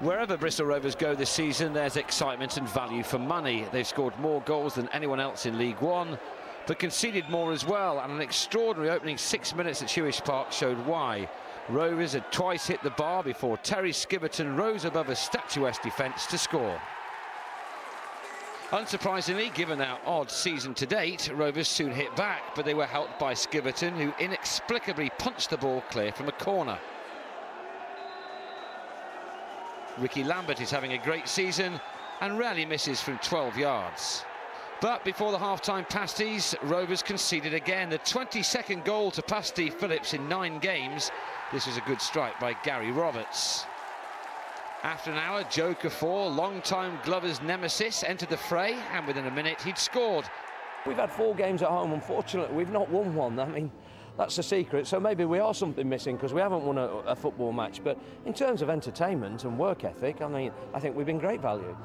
Wherever Bristol Rovers go this season, there's excitement and value for money. They've scored more goals than anyone else in League One, but conceded more as well, and an extraordinary opening six minutes at Huish Park showed why. Rovers had twice hit the bar before Terry Skiverton rose above a statuesque defence to score. Unsurprisingly, given our odd season to date, Rovers soon hit back, but they were helped by Skiverton, who inexplicably punched the ball clear from a corner. Rickie Lambert is having a great season and rarely misses from 12 yards. But before the half-time pasties, Rovers conceded again. The 22nd goal to Pasty Phillips in nine games. This was a good strike by Gary Roberts. After an hour, Jo Kuffour, long-time Glover's nemesis, entered the fray, and within a minute he'd scored. We've had four games at home, unfortunately. We've not won one. I mean, that's the secret. So maybe we are something missing because we haven't won a, a football match. But in terms of entertainment and work ethic, I mean, I think we've been great value.